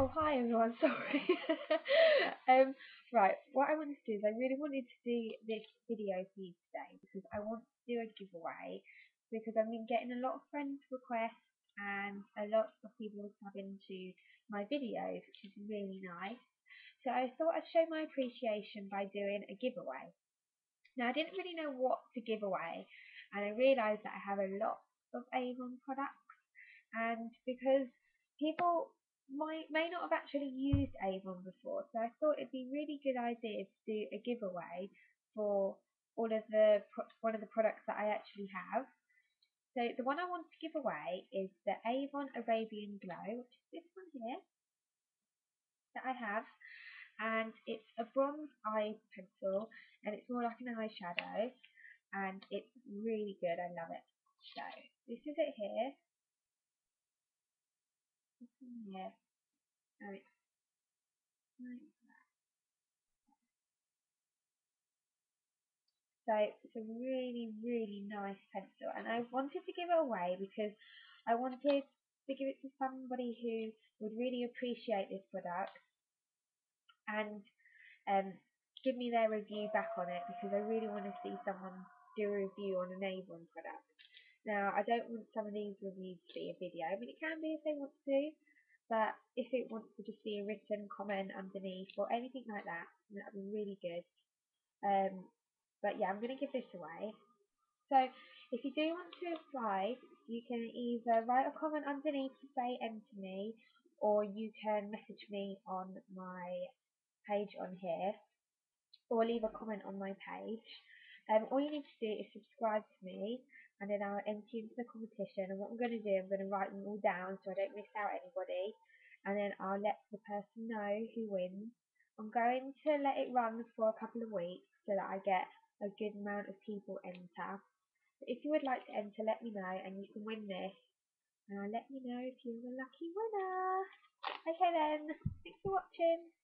Oh hi everyone, sorry. um, right, what I wanted to do is I really wanted to do this video for you today because I want to do a giveaway because I've been getting a lot of friend requests and a lot of people subbing to my videos which is really nice. So I thought I'd show my appreciation by doing a giveaway. Now I didn't really know what to give away and I realised that I have a lot of Avon products and because people might may not have actually used Avon before, so I thought it'd be really good idea to do a giveaway for all of the one of the products that I actually have. So the one I want to give away is the Avon Arabian Glow, which is this one here that I have, and it's a bronze eye pencil, and it's more like an eyeshadow, and it's really good. I love it. So this is it here. This one here. So it's a really, really nice pencil and I wanted to give it away because I wanted to give it to somebody who would really appreciate this product and um, give me their review back on it because I really want to see someone do a review on an Avon product. Now, I don't want some of these reviews to be a video. but it can be if they want to, but if it wants to just be a written comment underneath or anything like that, that would be really good. Um, but yeah, I'm going to give this away. So if you do want to apply, you can either write a comment underneath to say enter me, or you can message me on my page on here, or leave a comment on my page. Um, all you need to do is subscribe to me, and then I'll enter you into the competition. And what I'm going to do, I'm going to write them all down so I don't miss out anybody and then I'll let the person know who wins. I'm going to let it run for a couple of weeks so that I get a good amount of people enter. But if you would like to enter, let me know and you can win this. And I'll let you know if you're the lucky winner. Okay then, thanks for watching.